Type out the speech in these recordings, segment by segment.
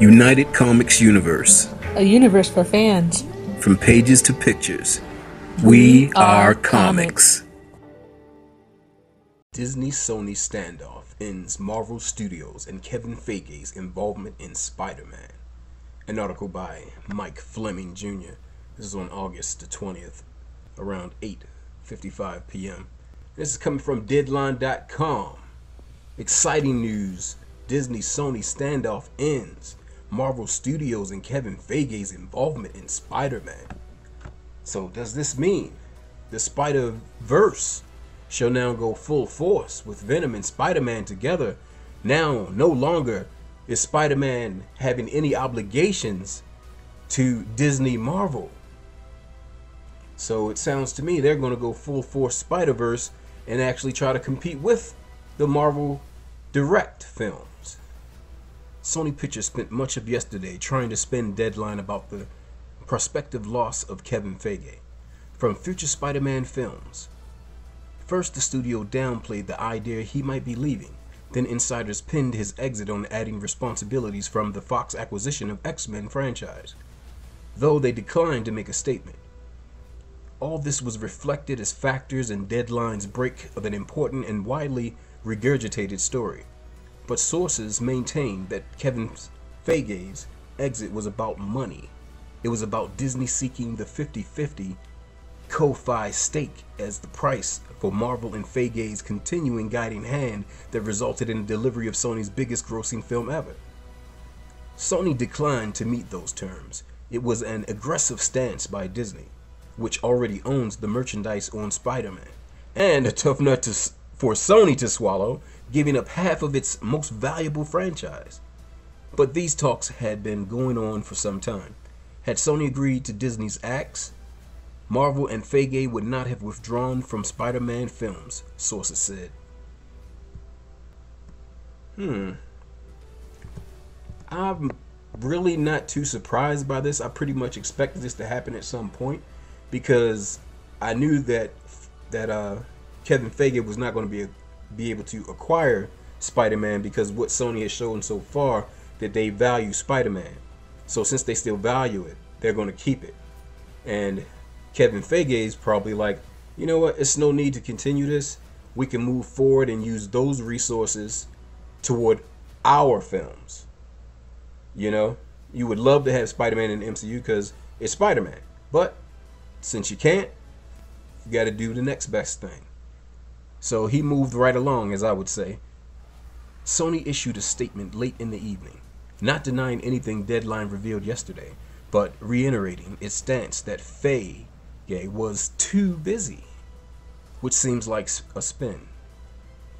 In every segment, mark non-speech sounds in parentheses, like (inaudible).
United Comics Universe. A universe for fans. From pages to pictures. We, are, comics. Disney Sony standoff ends Marvel Studios and Kevin Feige's involvement in Spider Man. An article by Mike Fleming Jr. This is on August the 20th, around 8:55 p.m. This is coming from Deadline.com. Exciting news: Disney Sony standoff ends. Marvel Studios and Kevin Feige's involvement in Spider-Man. So does this mean the Spider-Verse shall now go full force with Venom and Spider-Man together? Now no longer is Spider-Man having any obligations to Disney Marvel. So it sounds to me they're going to go full force Spider-Verse and actually try to compete with the Marvel Direct films. Sony Pictures spent much of yesterday trying to spin deadline about the prospective loss of Kevin Feige from future Spider-Man films. First, the studio downplayed the idea he might be leaving. Then insiders pinned his exit on adding responsibilities from the Fox acquisition of X-Men franchise, though they declined to make a statement. All this was reflected as factors and deadlines break of an important and widely regurgitated story. But sources maintain that Kevin Feige's exit was about money. It was about Disney seeking the 50-50 co-fi stake as the price for Marvel and Feige's continuing guiding hand that resulted in the delivery of Sony's biggest grossing film ever. Sony declined to meet those terms. It was an aggressive stance by Disney which already owns the merchandise on Spider-Man, and a tough nut to, for Sony to swallow, giving up half of its most valuable franchise. But these talks had been going on for some time. Had Sony agreed to Disney's acts, Marvel and Feige would not have withdrawn from Spider-Man films, sources said. Hmm. I'm really not too surprised by this. I pretty much expected this to happen at some point because I knew that that uh, Kevin Feige was not going to be be able to acquire Spider-Man because what Sony has shown so far that they value Spider-Man. So since they still value it, they're going to keep it. And Kevin Feige is probably like, you know what? It's no need to continue this. We can move forward and use those resources toward our films. You know, you would love to have Spider-Man in the MCU because it's Spider-Man, but since you can't, you got to do the next best thing. So he moved right along, as I would say. Sony issued a statement late in the evening, not denying anything Deadline revealed yesterday, but reiterating its stance that Feige was too busy, which seems like a spin.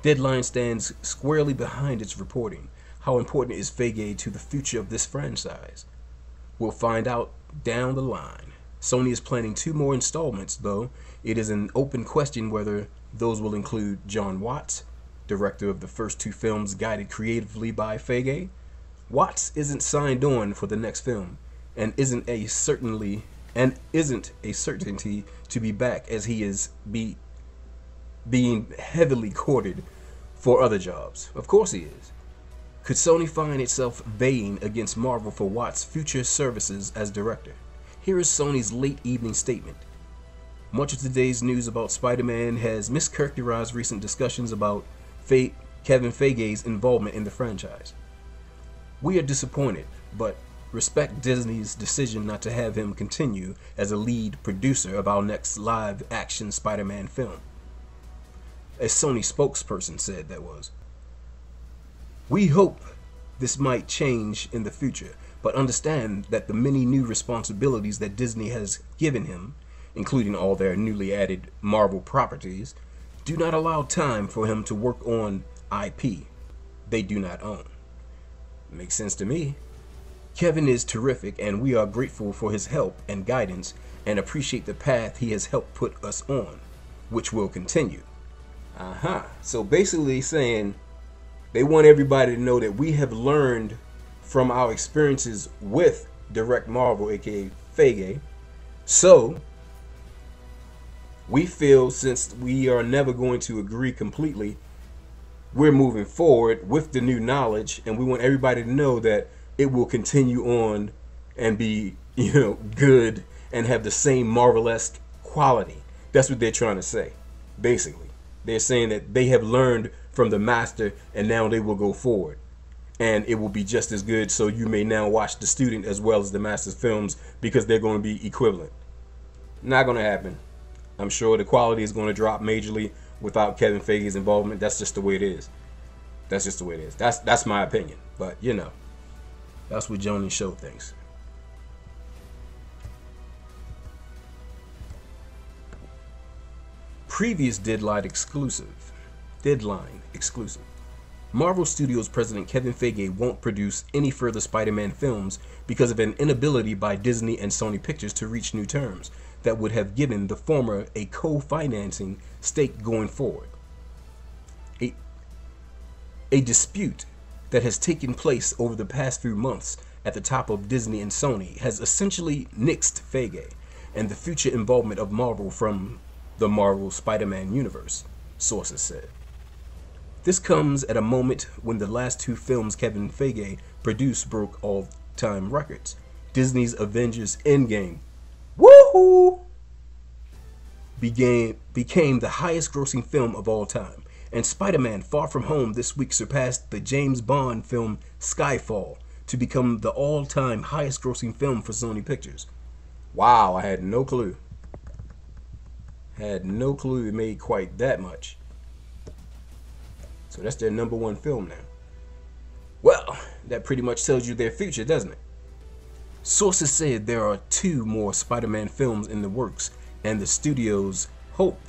Deadline stands squarely behind its reporting. How important is Feige to the future of this franchise? We'll find out down the line. Sony is planning two more installments, though it is an open question whether those will include Jon Watts, director of the first two films guided creatively by Feige. Watts isn't signed on for the next film and isn't a certainly and isn't a certainty to be back as he is be being heavily courted for other jobs. Of course he is. Could Sony find itself baying against Marvel for Watts' future services as director? Here is Sony's late evening statement. Much of today's news about Spider-Man has mischaracterized recent discussions about Fe Kevin Feige's involvement in the franchise. We are disappointed, but respect Disney's decision not to have him continue as a lead producer of our next live-action Spider-Man film. A Sony spokesperson said that was. We hope this might change in the future, but understand that the many new responsibilities that Disney has given him, including all their newly added Marvel properties, do not allow time for him to work on IP they do not own. Makes sense to me. Kevin is terrific and we are grateful for his help and guidance and appreciate the path he has helped put us on, which will continue. Uh-huh. So basically saying they want everybody to know that we have learned from our experiences with Direct Marvel, aka Feige. So, we feel since we are never going to agree completely, we're moving forward with the new knowledge, and we want everybody to know that it will continue on and be, (laughs) you know, good and have the same Marvel-esque quality. That's what they're trying to say, basically. They're saying that they have learned from the master and now they will go forward. And it will be just as good, so you may now watch the student as well as the master's films because they're going to be equivalent. Not going to happen. I'm sure the quality is going to drop majorly without Kevin Feige's involvement. That's just the way it is. That's just the way it is. That's that's my opinion. But you know, that's what JoninSho thinks. Previous Deadline exclusive. Deadline exclusive. Marvel Studios president Kevin Feige won't produce any further Spider-Man films because of an inability by Disney and Sony Pictures to reach new terms that would have given the former a co-financing stake going forward. A, a dispute that has taken place over the past few months at the top of Disney and Sony has essentially nixed Feige and the future involvement of Marvel from the Marvel Spider-Man universe, sources said. This comes at a moment when the last two films Kevin Feige produced broke all-time records. Disney's Avengers Endgame, began, became the highest grossing film of all time. And Spider-Man Far From Home this week surpassed the James Bond film Skyfall to become the all-time highest grossing film for Sony Pictures. Wow, I had no clue. Had no clue it made quite that much. So that's their number one film now. Well, that pretty much tells you their future, doesn't it? Sources said there are two more Spider-Man films in the works, and the studios hope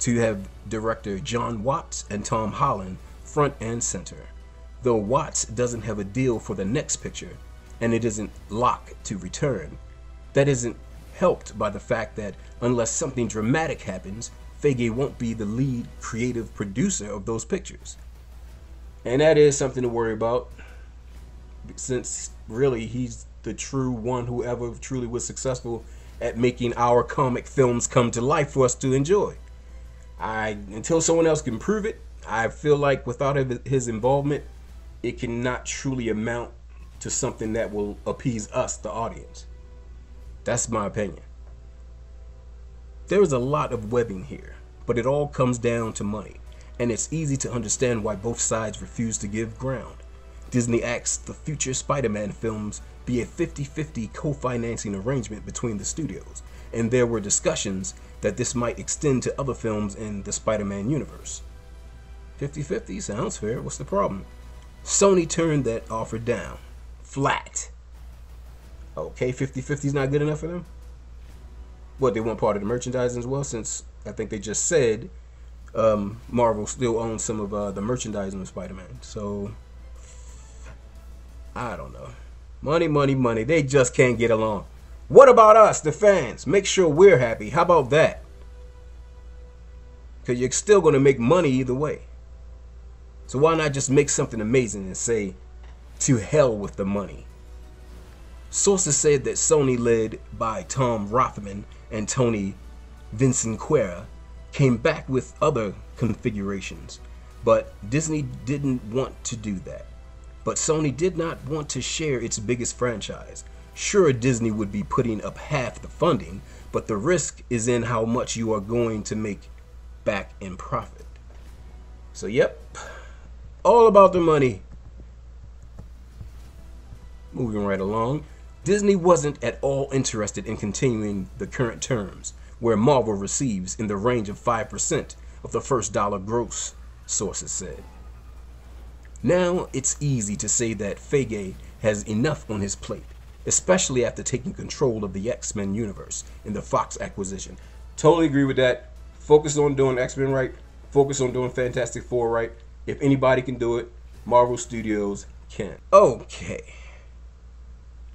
to have director Jon Watts and Tom Holland front and center. Though Watts doesn't have a deal for the next picture, and it isn't locked to return, that isn't helped by the fact that unless something dramatic happens, Feige won't be the lead creative producer of those pictures. And that is something to worry about since really he's the true one who ever truly was successful at making our comic films come to life for us to enjoy. I until someone else can prove it, I feel like without his involvement, it cannot truly amount to something that will appease us, the audience. That's my opinion. There is a lot of webbing here, but it all comes down to money, and it's easy to understand why both sides refuse to give ground. Disney asked the future Spider-Man films be a 50-50 co-financing arrangement between the studios, and there were discussions that this might extend to other films in the Spider-Man universe. 50-50 sounds fair, what's the problem? Sony turned that offer down. Flat. Okay, 50-50 is not good enough for them? What, they want part of the merchandising as well? Since I think they just said um, Marvel still owns some of uh, the merchandising of Spider-Man. So, I don't know. Money, money, money. They just can't get along. What about us, the fans? Make sure we're happy. How about that? Because you're still going to make money either way. So why not just make something amazing and say, to hell with the money? Sources said that Sony, led by Tom Rothman and Tony Vinciquerra, came back with other configurations, but Disney didn't want to do that. But Sony did not want to share its biggest franchise. Sure, Disney would be putting up half the funding, but the risk is in how much you are going to make back in profit. So, yep, all about the money. Moving right along, Disney wasn't at all interested in continuing the current terms, where Marvel receives in the range of 5% of the first dollar gross, sources said. Now it's easy to say that Feige has enough on his plate, especially after taking control of the X-Men universe in the Fox acquisition. Totally agree with that. Focus on doing X-Men right. Focus on doing Fantastic Four right. If anybody can do it, Marvel Studios can. Okay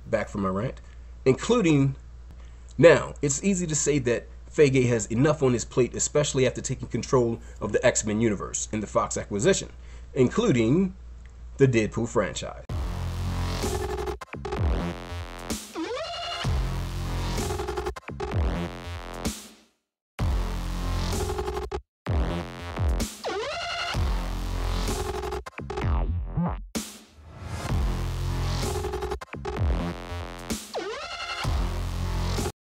back from my rant, including now, it's easy to say that Feige has enough on his plate, especially after taking control of the X-Men universe in the Fox acquisition, including the Deadpool franchise.